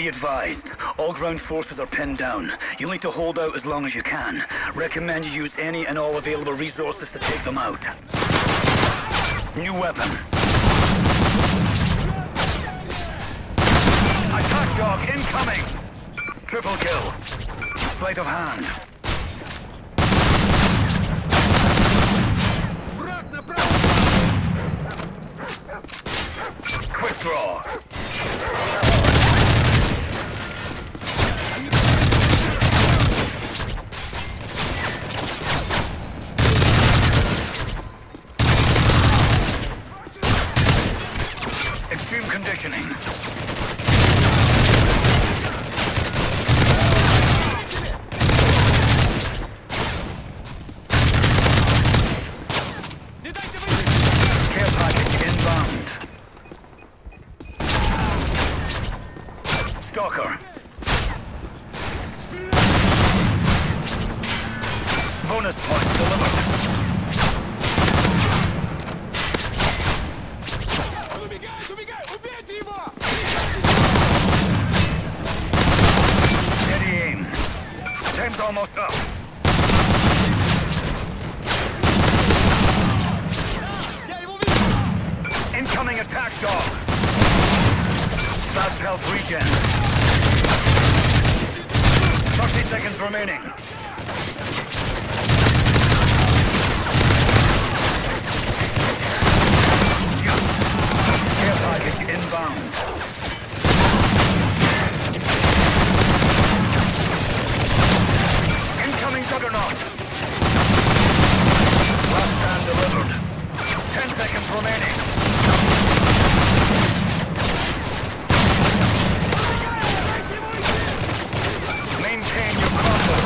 be advised, all ground forces are pinned down. You'll need to hold out as long as you can. Recommend you use any and all available resources to take them out. New weapon. Attack dog incoming! Triple kill. Sleight of hand. Quick draw. almost up. Incoming attack dog. Fast health regen. 30 seconds remaining. Just. Care package inbound. Incoming juggernaut. Last stand delivered. 10 seconds remaining. Maintain your combo.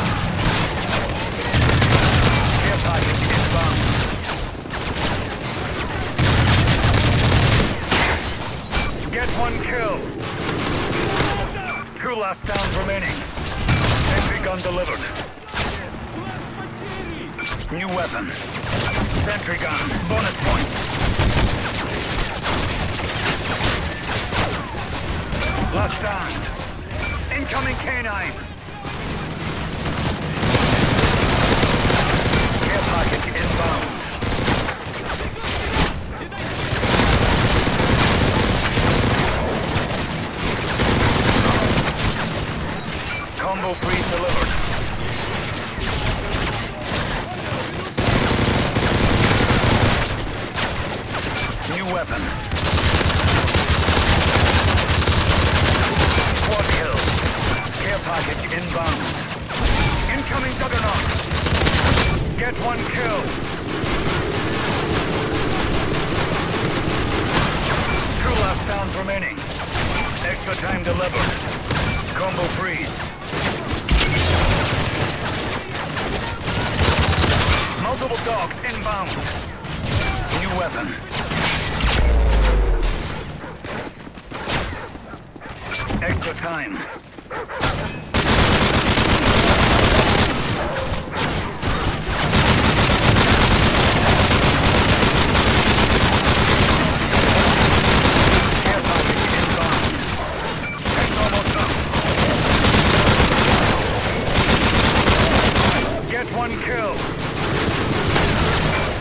Care package inbound. Get one kill. Two last downs remaining. Sentry gun delivered. New weapon. Sentry gun. Bonus points. Last stand. Incoming canine. Care package inbound. Combo freeze delivered. Weapon. Quad kill. Care package inbound. Incoming juggernaut. Get one kill. Two last downs remaining. Extra time delivered. Combo freeze. Multiple dogs inbound. New weapon. Time. Almost up. Get one kill.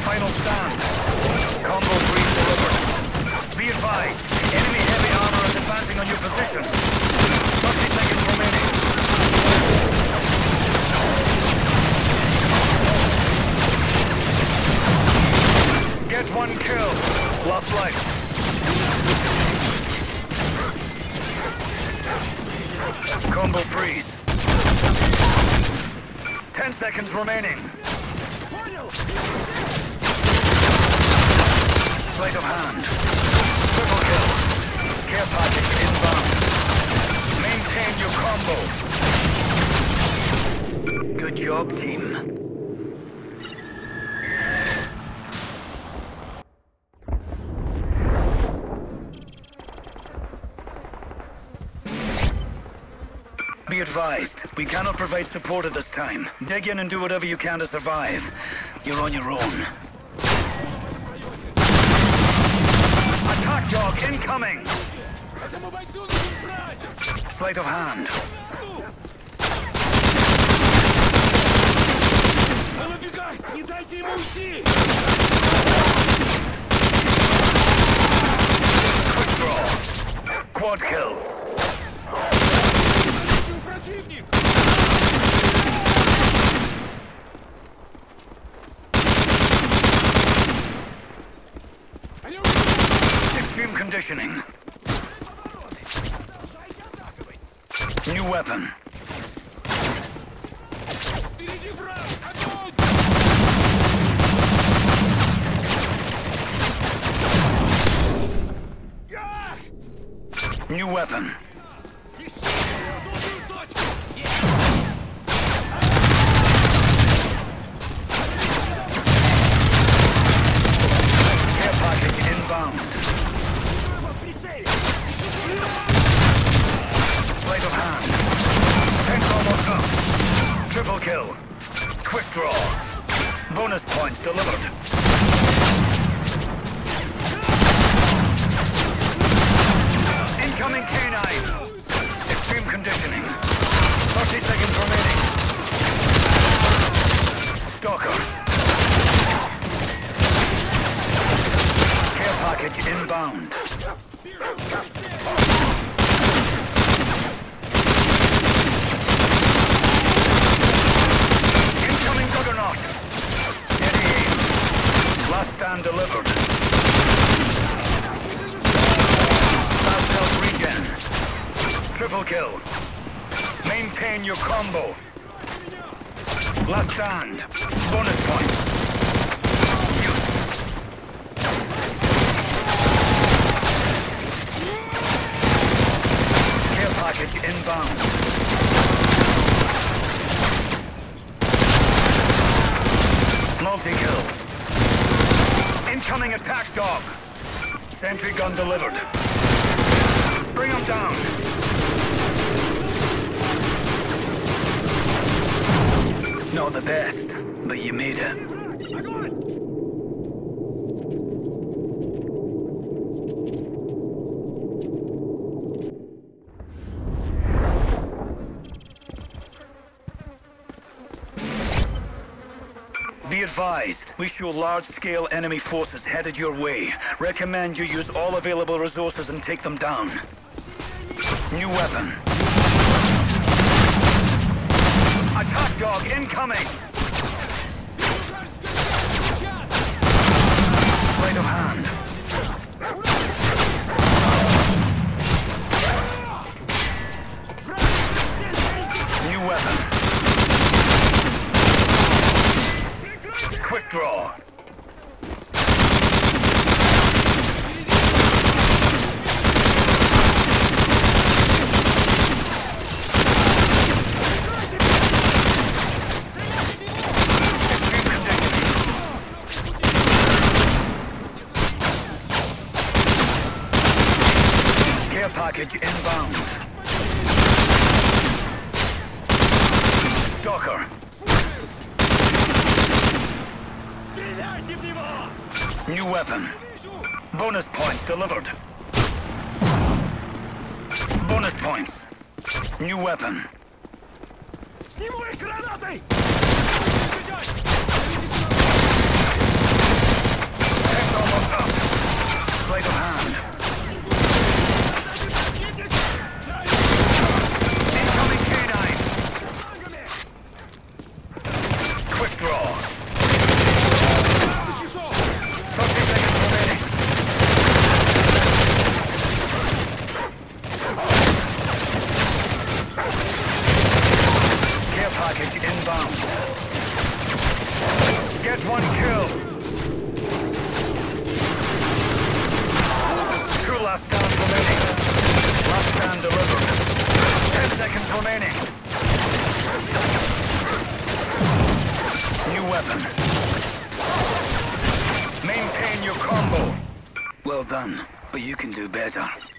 Final stand. Combo freeze delivered. Be advised, enemy heavy armor is advancing on your position. 30 seconds remaining. Get one kill. Lost life. Combo freeze. 10 seconds remaining. Sleight of hand. Triple kill. Care package. Combo. Good job, team. Be advised, we cannot provide support at this time. Dig in and do whatever you can to survive. You're on your own. Attack dog incoming! Sleight of hand. Он убегает! Не дайте ему уйти! Quick draw. Quad kill. Смотрите, противник! Они убегают! Extreme conditioning. New weapon. New weapon. Incoming canine. Extreme conditioning. 30 seconds remaining. Stalker. Care package inbound. Incoming Juggernaut! Steady aim. Last stand delivered. Fast health regen. Triple kill. Maintain your combo. Last stand. Bonus points. Used. Care inbound. Multi-kill. Incoming attack dog. Sentry gun delivered. Bring him down. Not the best, but you made it. Be advised, we show large-scale enemy forces headed your way. Recommend you use all available resources and take them down. New weapon. Incoming! Sleight of hand. New weapon. Quick draw. Care package inbound. Stalker. Стреляйте в него! New weapon. Вижу! Bonus points delivered. Bonus points. New weapon. Сниму их гранатой! Бежать! Head's almost up. Sleight of hand. Last stands remaining. Last stand delivered. Ten seconds remaining. New weapon. Maintain your combo. Well done, but you can do better.